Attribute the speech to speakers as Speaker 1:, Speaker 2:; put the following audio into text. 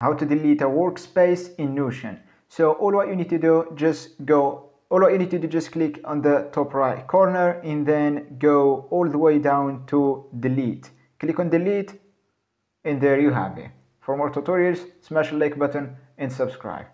Speaker 1: how to delete a workspace in Notion. So all what you need to do, just go, all what you need to do, just click on the top right corner and then go all the way down to delete. Click on delete and there you have it. For more tutorials, smash the like button and subscribe.